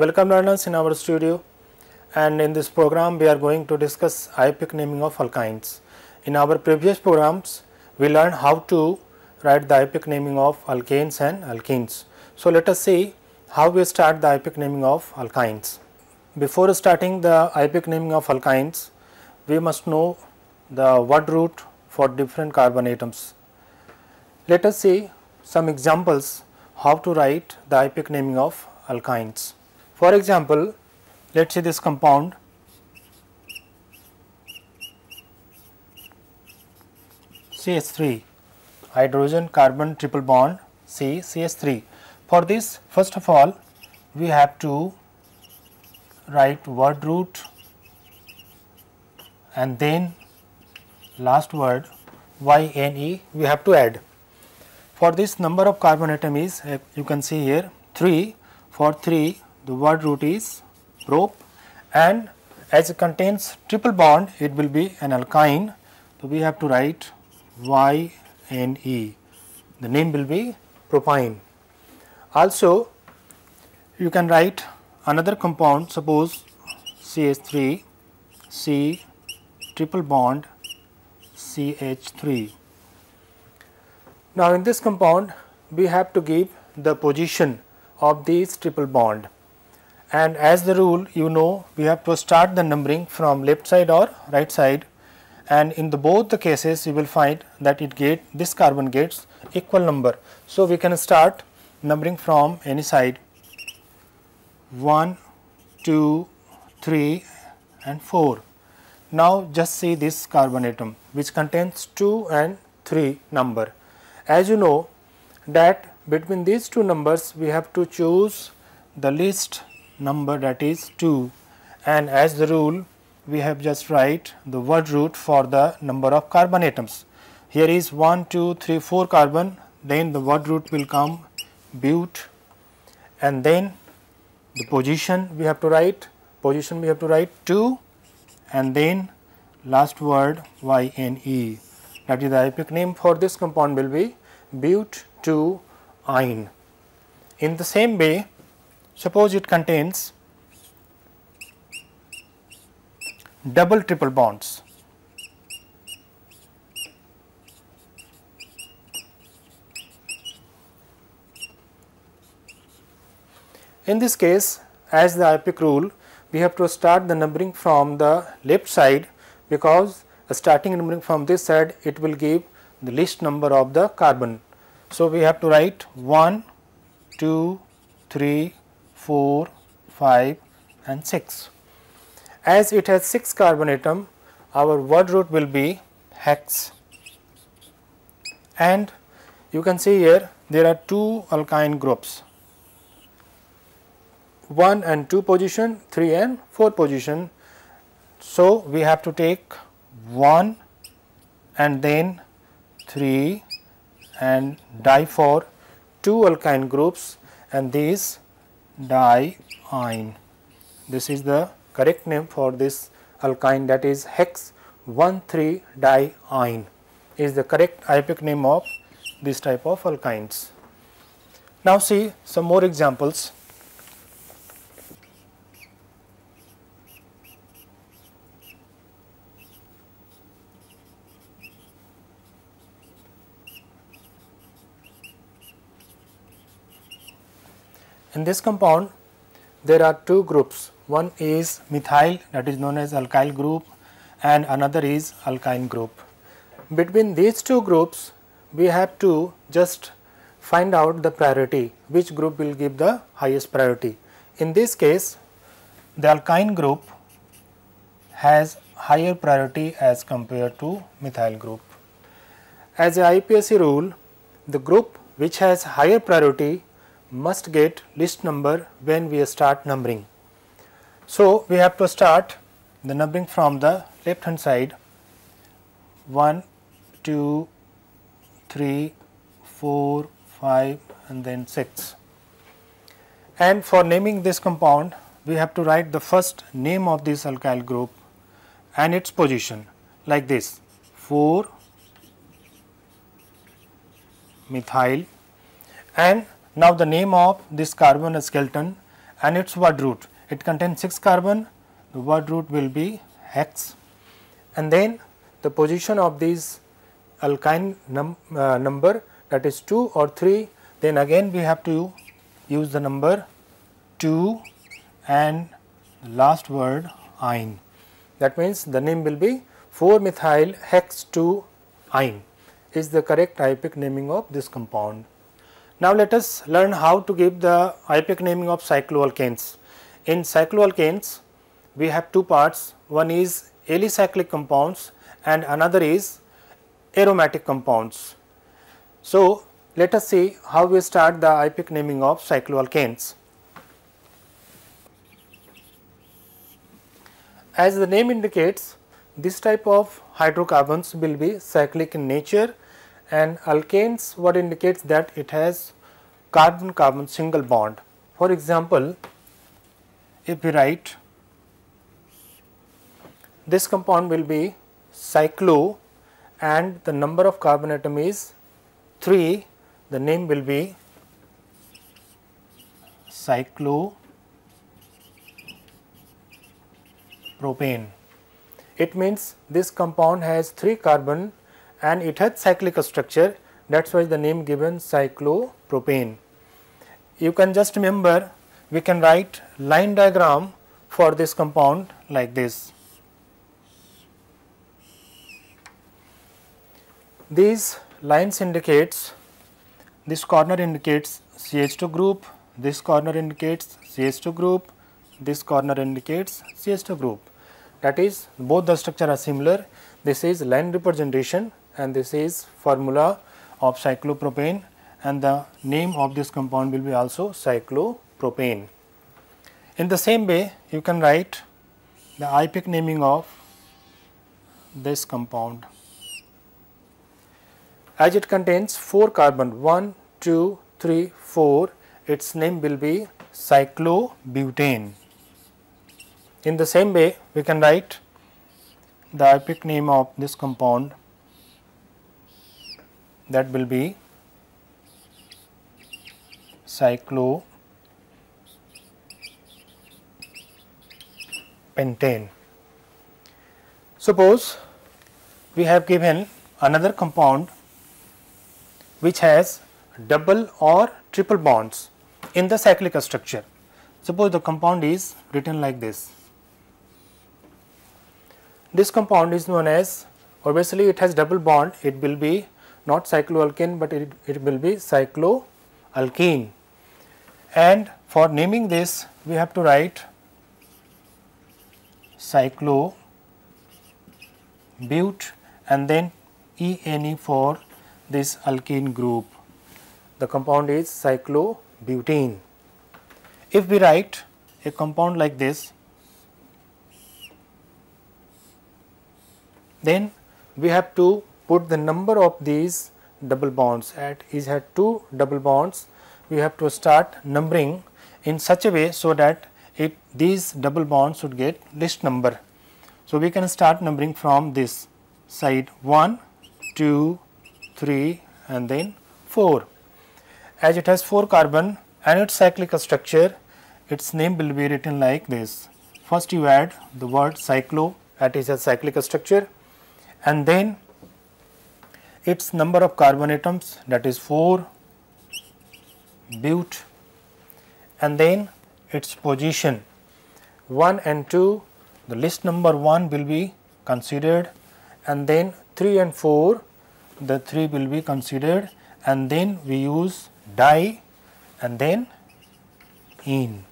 Welcome learners in our studio and in this program we are going to discuss IUPAC naming of alkynes. In our previous programs we learned how to write the IUPAC naming of alkanes and alkenes. So let us see how we start the IUPAC naming of alkynes. Before starting the IUPAC naming of alkynes we must know the word root for different carbon atoms. Let us see some examples how to write the IUPAC naming of alkynes. For example, let us see this compound CH3 hydrogen carbon triple bond C CH3. For this first of all we have to write word root and then last word YNE we have to add. For this number of carbon atom is uh, you can see here 3 for 3 the word root is prop and as it contains triple bond it will be an alkyne. So, we have to write YNE the name will be propyne. Also you can write another compound suppose CH3 C triple bond CH3. Now, in this compound we have to give the position of this triple bond and as the rule you know we have to start the numbering from left side or right side and in the both the cases you will find that it get this carbon gets equal number. So, we can start numbering from any side 1, 2, 3 and 4. Now, just see this carbon atom which contains 2 and 3 number. As you know that between these two numbers we have to choose the least number that is 2 and as the rule we have just write the word root for the number of carbon atoms. Here is 1, 2, 3, 4 carbon. Then the word root will come but. And then the position we have to write position we have to write 2 and then last word YNE that is the IUPAC name for this compound will be but 2 ine. In the same way suppose it contains double triple bonds. In this case as the IUPAC rule we have to start the numbering from the left side because starting numbering from this side it will give the least number of the carbon. So, we have to write 1, 2, 3, 4, 5 and 6. As it has 6 carbon atom our word root will be hex and you can see here there are two alkyne groups 1 and 2 position, 3 and 4 position. So, we have to take 1 and then 3 and di for 2 alkyne groups and these diene. This is the correct name for this alkyne that is hex 1 3 diene is the correct IUPAC name of this type of alkynes. Now, see some more examples. In this compound there are two groups one is methyl that is known as alkyl group and another is alkyne group. Between these two groups we have to just find out the priority which group will give the highest priority. In this case the alkyne group has higher priority as compared to methyl group. As a IUPAC rule the group which has higher priority must get list number when we start numbering. So, we have to start the numbering from the left hand side 1, 2, 3, 4, 5 and then 6. And for naming this compound we have to write the first name of this alkyl group and its position like this 4 methyl and now, the name of this carbon skeleton and its word root. It contains 6 carbon, the word root will be hex and then the position of these alkyne num, uh, number that is 2 or 3 then again we have to use the number 2 and last word ine. That means the name will be 4 methyl hex 2 ine is the correct IUPAC naming of this compound. Now let us learn how to give the IUPAC naming of cycloalkanes. In cycloalkanes we have two parts one is alicyclic compounds and another is aromatic compounds. So let us see how we start the IUPAC naming of cycloalkanes. As the name indicates, this type of hydrocarbons will be cyclic in nature and alkanes what indicates that it has carbon carbon single bond. For example, if we write this compound will be cyclo and the number of carbon atom is 3 the name will be cyclopropane. It means this compound has 3 carbon and it has cyclic structure that is why the name given cyclopropane. You can just remember we can write line diagram for this compound like this. These lines indicates this corner indicates CH2 group, this corner indicates CH2 group, this corner indicates CH2 group. That is both the structure are similar. This is line representation and this is formula of cyclopropane and the name of this compound will be also cyclopropane. In the same way you can write the IUPAC naming of this compound as it contains 4 carbon 1, 2, 3, 4 its name will be cyclobutane. In the same way we can write the IUPAC name of this compound that will be cyclopentane. Suppose we have given another compound which has double or triple bonds in the cyclic structure. Suppose the compound is written like this. This compound is known as obviously it has double bond it will be not cycloalkane but it, it will be cycloalkene and for naming this we have to write cyclo but and then ene for this alkene group. The compound is cyclobutene. If we write a compound like this, then we have to put the number of these double bonds at is had two double bonds we have to start numbering in such a way so that it these double bonds should get list number. So, we can start numbering from this side 1, 2, 3 and then 4. As it has 4 carbon and its cyclic structure, its name will be written like this. First you add the word cyclo that is a cyclic structure and then its number of carbon atoms that is 4 but and then its position 1 and 2 the list number 1 will be considered and then 3 and 4 the 3 will be considered and then we use di and then in.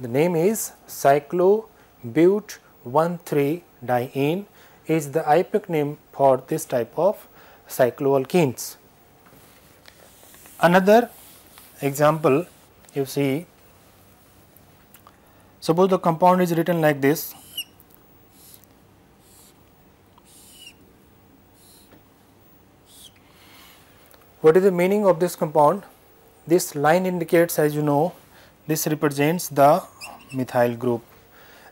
The name is cyclobut 1,3 diene is the IUPAC name for this type of cycloalkenes. Another example you see suppose the compound is written like this What is the meaning of this compound? This line indicates as you know this represents the methyl group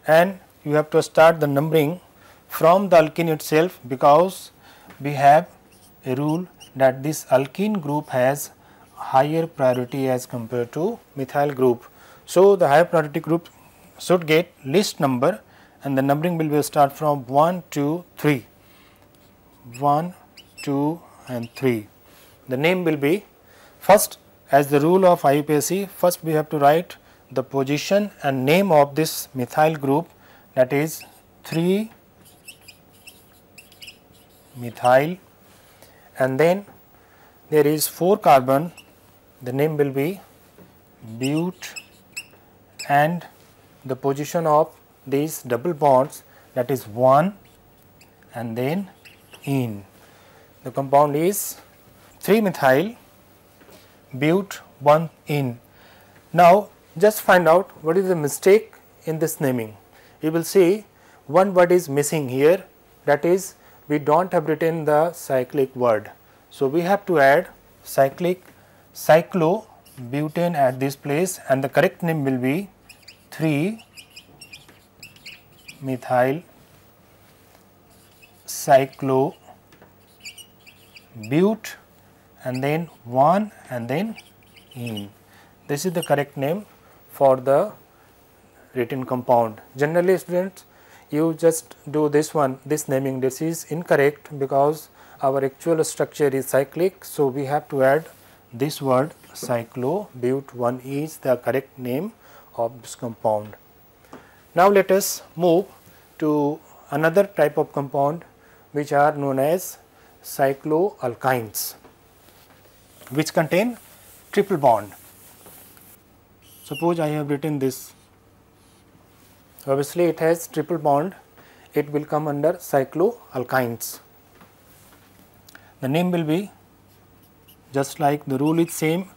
and you have to start the numbering from the alkene itself because we have rule that this alkene group has higher priority as compared to methyl group. So, the higher priority group should get least number and the numbering will be start from 1, 2, 3, 1, 2 and 3. The name will be first as the rule of IUPAC first we have to write the position and name of this methyl group that is 3 methyl and then there is 4 carbon the name will be but and the position of these double bonds that is 1 and then in. The compound is 3 methyl but 1 in. Now, just find out what is the mistake in this naming. You will see one word is missing here that is we do not have written the cyclic word. So, we have to add cyclic cyclobutane at this place and the correct name will be 3 methyl cyclo but and then 1 and then in. This is the correct name for the written compound. Generally students you just do this one this naming this is incorrect because our actual structure is cyclic. So, we have to add this word cyclobut 1 is the correct name of this compound. Now, let us move to another type of compound which are known as cycloalkynes which contain triple bond. Suppose I have written this obviously it has triple bond it will come under cycloalkynes. The name will be just like the rule is same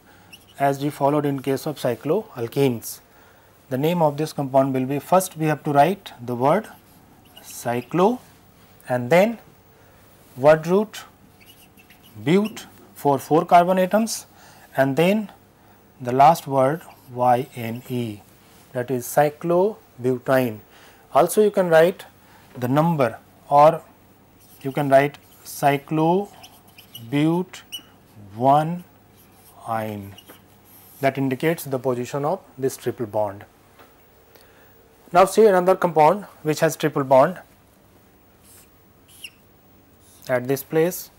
as we followed in case of cycloalkenes. The name of this compound will be first we have to write the word cyclo and then word root but for 4 carbon atoms and then the last word YNE that is cyclobutyne. Also you can write the number or you can write cyclo but 1 ine that indicates the position of this triple bond. Now see another compound which has triple bond at this place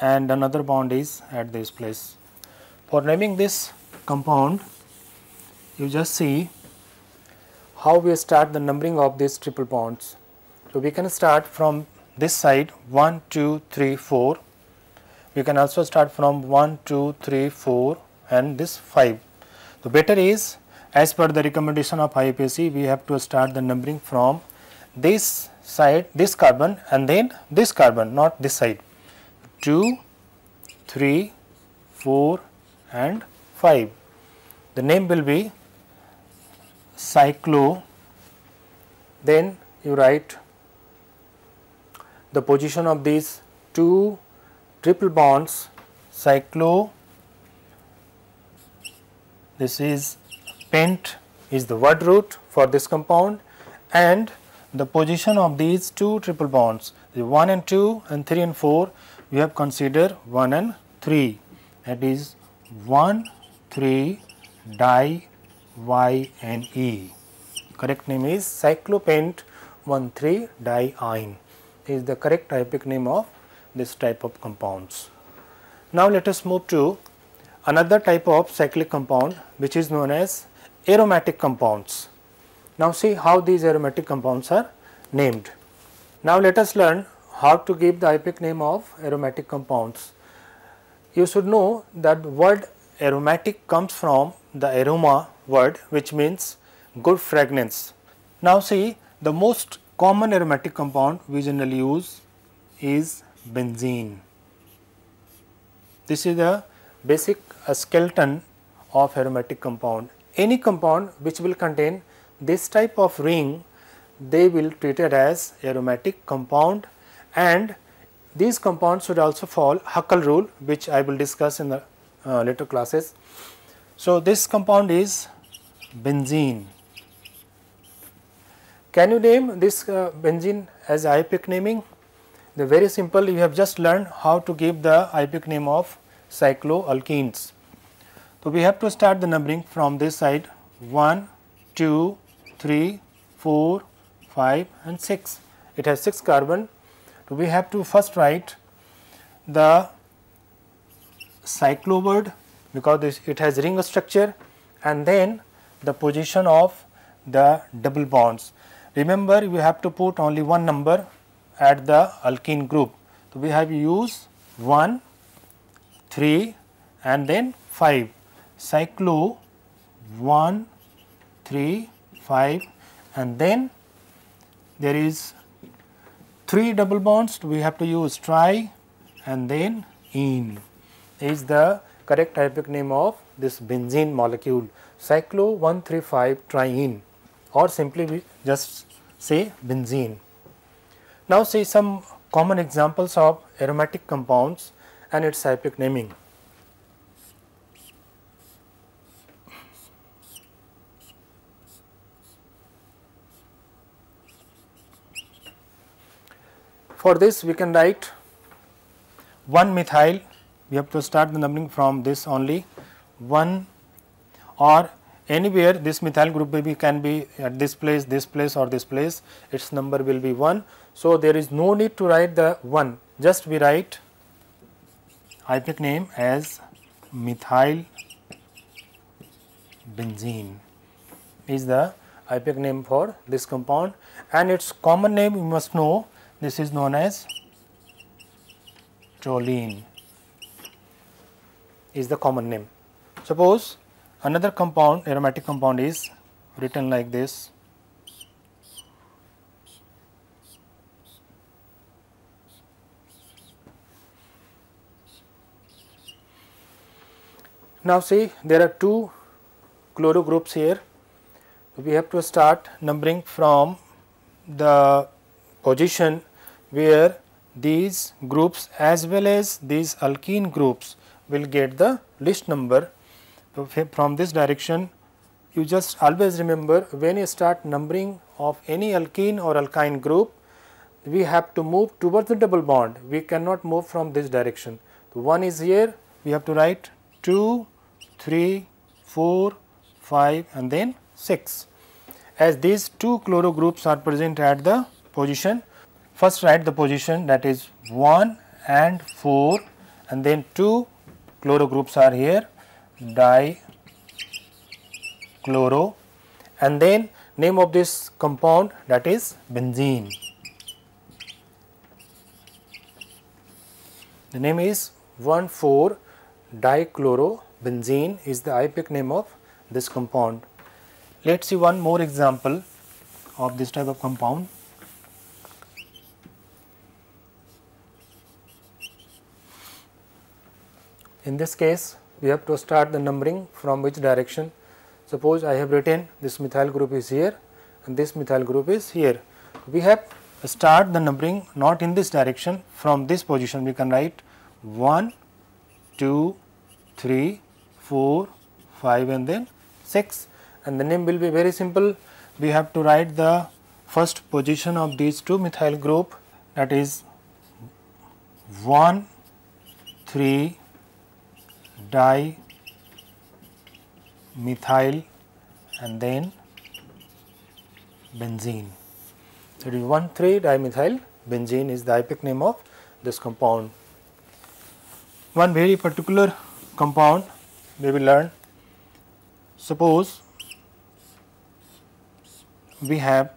and another bond is at this place. For naming this compound you just see how we start the numbering of these triple bonds. So, we can start from this side 1, 2, 3, 4 we can also start from 1, 2, 3, 4 and this 5. The better is as per the recommendation of IUPAC we have to start the numbering from this side this carbon and then this carbon not this side 2, 3, 4 and 5. The name will be cyclo then you write the position of these two triple bonds cyclo this is pent is the word root for this compound and the position of these two triple bonds the 1 and 2 and 3 and 4 we have considered 1 and 3 that is 1 3 di y and e correct name is cyclopent 1 3 diene is the correct IUPAC name of this type of compounds. Now, let us move to another type of cyclic compound which is known as aromatic compounds. Now, see how these aromatic compounds are named. Now, let us learn how to give the IUPAC name of aromatic compounds. You should know that word aromatic comes from the aroma word which means good fragrance. Now, see the most common aromatic compound we generally use is benzene. This is the basic skeleton of aromatic compound. Any compound which will contain this type of ring they will treat it as aromatic compound and these compounds should also follow Huckel rule which I will discuss in the uh, later classes. So, this compound is benzene. Can you name this uh, benzene as IUPAC naming? The very simple you have just learned how to give the IUPAC name of cycloalkenes. So, we have to start the numbering from this side 1, 2, 3, 4, 5 and 6. It has 6 carbon. So, we have to first write the cyclovert because this, it has ring structure and then the position of the double bonds. Remember we have to put only one number at the alkene group. So, we have used 1, 3 and then 5 cyclo 1, 3, 5 and then there is 3 double bonds we have to use tri and then ene is the correct IUPAC name of this benzene molecule cyclo 135 triene or simply we just say benzene. Now see some common examples of aromatic compounds and its cyclic naming. For this we can write 1 methyl, we have to start the numbering from this only 1 or anywhere this methyl group maybe can be at this place, this place or this place, its number will be 1. So, there is no need to write the 1, just we write IUPAC name as methyl benzene is the IUPAC name for this compound and its common name you must know this is known as toluene is the common name. Suppose another compound aromatic compound is written like this Now, see there are two chloro groups here. We have to start numbering from the position where these groups as well as these alkene groups will get the list number. From this direction you just always remember when you start numbering of any alkene or alkyne group we have to move towards the double bond we cannot move from this direction. So, 1 is here we have to write 2 3, 4, 5 and then 6. As these two chloro groups are present at the position, first write the position that is 1 and 4 and then 2 chloro groups are here di chloro and then name of this compound that is benzene. The name is 1 4 dichloro benzene is the IUPAC name of this compound. Let us see one more example of this type of compound. In this case, we have to start the numbering from which direction. Suppose I have written this methyl group is here and this methyl group is here. We have start the numbering not in this direction from this position we can write 1, 2, 3, 4, 5 and then 6 and the name will be very simple. We have to write the first position of these two methyl group that is 1 3 di methyl and then benzene. That is 1 3 dimethyl benzene is the IUPAC name of this compound. One very particular compound we will learn suppose we have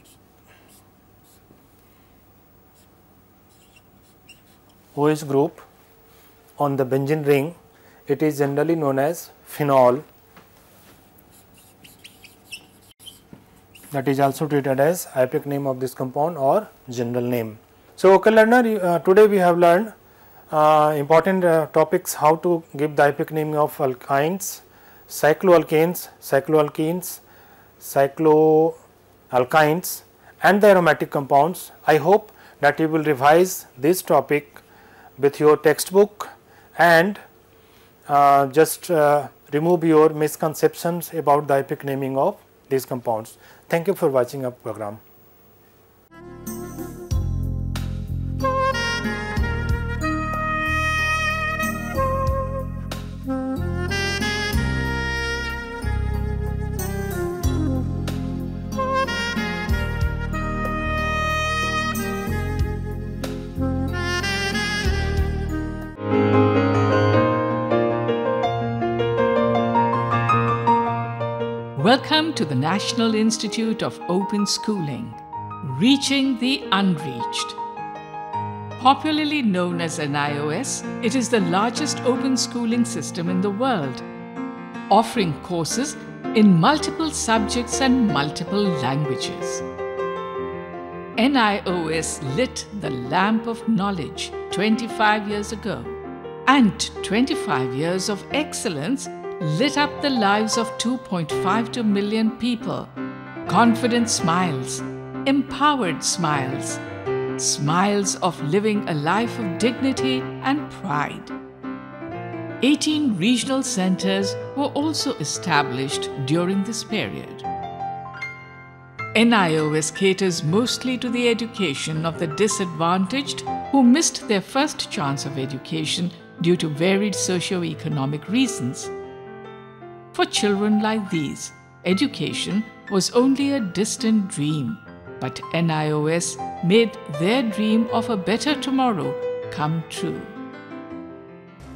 OH group on the benzene ring it is generally known as phenol that is also treated as IUPAC name of this compound or general name. So, okay learner uh, today we have learned uh, important uh, topics how to give the IUPAC name of alkynes, cycloalkanes, cycloalkenes, cycloalkynes and the aromatic compounds. I hope that you will revise this topic with your textbook and uh, just uh, remove your misconceptions about the IUPAC naming of these compounds. Thank you for watching our program. To the National Institute of Open Schooling, Reaching the Unreached. Popularly known as NIOS, it is the largest open schooling system in the world, offering courses in multiple subjects and multiple languages. NIOS lit the lamp of knowledge 25 years ago, and 25 years of excellence lit up the lives of 2.52 million people. Confident smiles, empowered smiles, smiles of living a life of dignity and pride. 18 regional centers were also established during this period. NIOS caters mostly to the education of the disadvantaged who missed their first chance of education due to varied socio-economic reasons. For children like these, education was only a distant dream, but NIOS made their dream of a better tomorrow come true.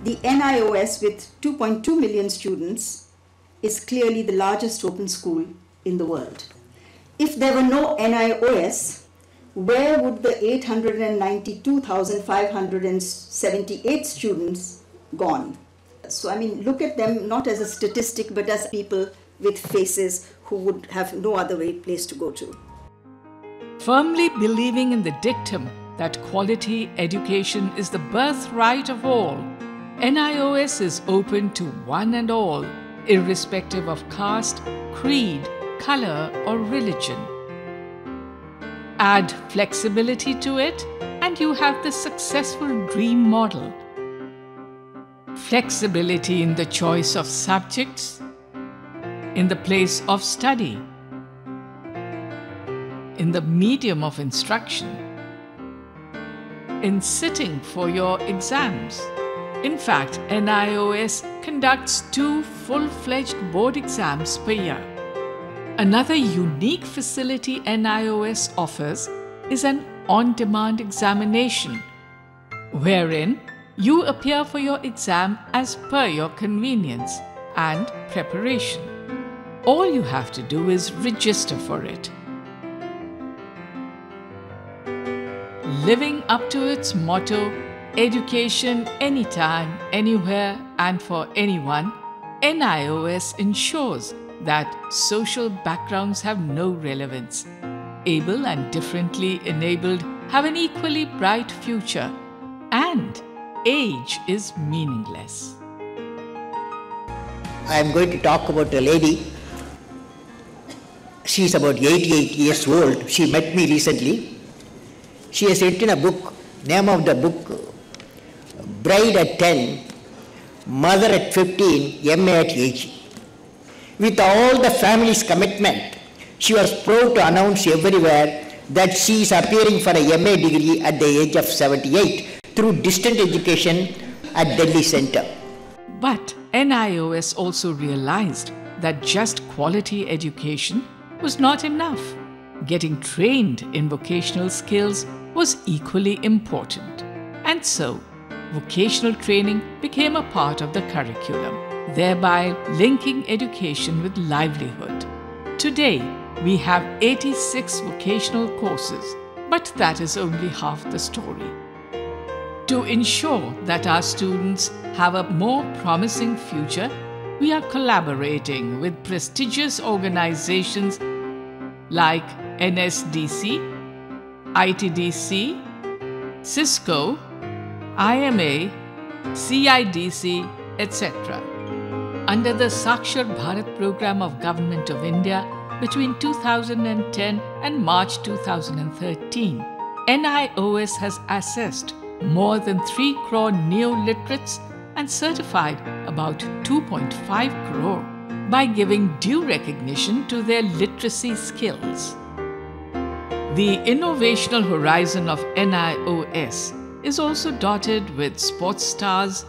The NIOS, with 2.2 million students, is clearly the largest open school in the world. If there were no NIOS, where would the 892,578 students gone? So, I mean, look at them not as a statistic, but as people with faces who would have no other way, place to go to. Firmly believing in the dictum that quality education is the birthright of all, NIOS is open to one and all, irrespective of caste, creed, color, or religion. Add flexibility to it, and you have the successful dream model flexibility in the choice of subjects, in the place of study, in the medium of instruction, in sitting for your exams. In fact, NIOS conducts two full-fledged board exams per year. Another unique facility NIOS offers is an on-demand examination, wherein you appear for your exam as per your convenience and preparation. All you have to do is register for it. Living up to its motto, education anytime, anywhere, and for anyone, NIOS ensures that social backgrounds have no relevance. Able and differently enabled have an equally bright future and age is meaningless. I am going to talk about a lady. She is about 88 years old. She met me recently. She has written a book, name of the book, Bride at 10, Mother at 15, MA at 80. With all the family's commitment, she was proud to announce everywhere that she is appearing for a MA degree at the age of 78 through distant education at Delhi Center. But NIOS also realized that just quality education was not enough. Getting trained in vocational skills was equally important. And so, vocational training became a part of the curriculum, thereby linking education with livelihood. Today, we have 86 vocational courses, but that is only half the story. To ensure that our students have a more promising future, we are collaborating with prestigious organizations like NSDC, ITDC, Cisco, IMA, CIDC, etc. Under the Sakshar Bharat program of Government of India between 2010 and March 2013, NIOS has assessed more than 3 crore neo-literates and certified about 2.5 crore by giving due recognition to their literacy skills. The innovational horizon of NIOS is also dotted with sports stars,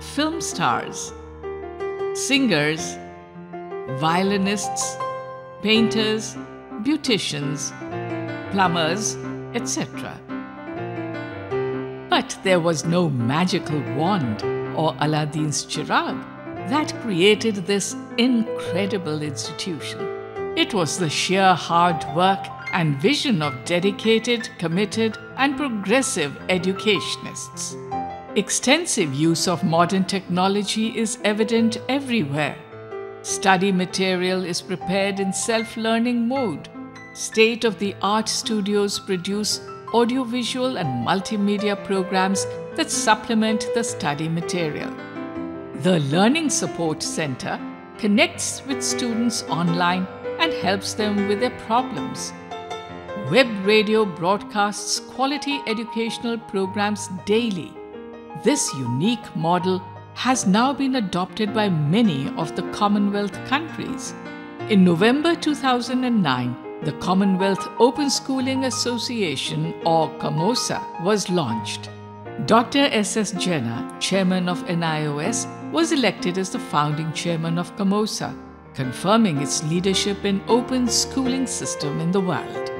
film stars, singers, violinists, painters, beauticians, plumbers, etc. But there was no magical wand or Aladdin's chirag. that created this incredible institution. It was the sheer hard work and vision of dedicated, committed, and progressive educationists. Extensive use of modern technology is evident everywhere. Study material is prepared in self learning mode. State of the art studios produce audiovisual and multimedia programs that supplement the study material. The Learning Support Center connects with students online and helps them with their problems. Web radio broadcasts quality educational programs daily. This unique model has now been adopted by many of the Commonwealth countries. In November 2009, the Commonwealth Open Schooling Association, or COMOSA, was launched. Dr. S.S. Jena, chairman of NIOS, was elected as the founding chairman of COMOSA, confirming its leadership in open schooling system in the world.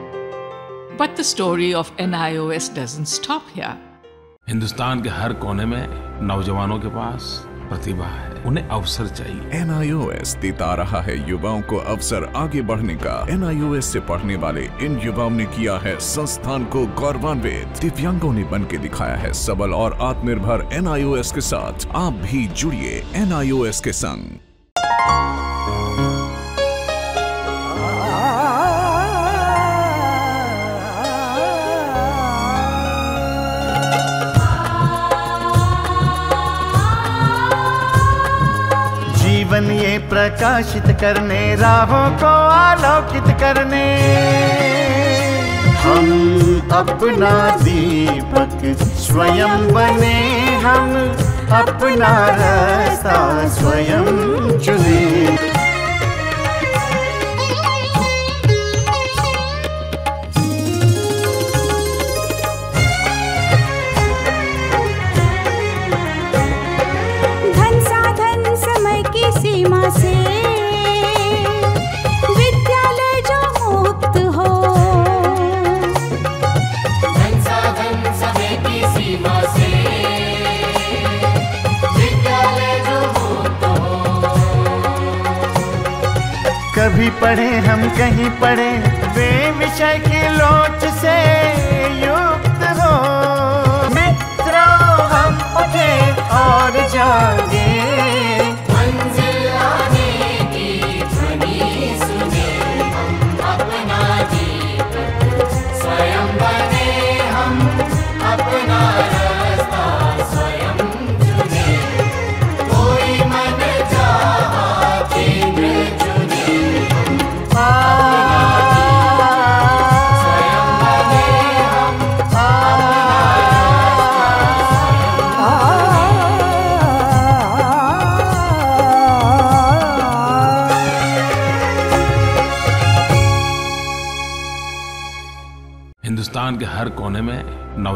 But the story of NIOS doesn't stop here. Hindustan के हर कोने में नौजवानों के प्रतिभा है। उन्हें अवसर चाहिए। N देता रहा है युवाओं को अवसर आगे बढ़ने का। NIOS से पढ़ने वाले इन युवाओं ने किया है संस्थान को गौरवान्वित। दिव्यांगों ने बन के दिखाया है सबल और आत्मनिर्भर NIOS के साथ। आप भी जुड़िए NIOS के संग। प्रकाशित करने, राहों को आलोकित करने। हम अपना दीपक स्वयं बने, हम अपना रास्ता स्वयं चुने। पढ़े हम कहीं पढ़े।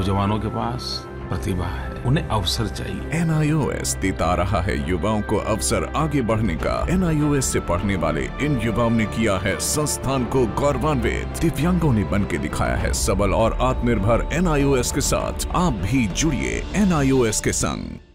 नौजवानों के पास प्रतिभा है, उन्हें अवसर चाहिए। एन आई ओ एस देता रहा है युवाओं को अवसर आगे बढ़ने का। एन आई ओ एस ऐसी पढ़ने वाले इन युवाओं ने किया है संस्थान को गौरवान्वित। दिव्यांगों ने बन के दिखाया है सबल और आत्मनिर्भर एन आई ओ एस के साथ। आप भी जुड़िए एन आई ओ एस के संग।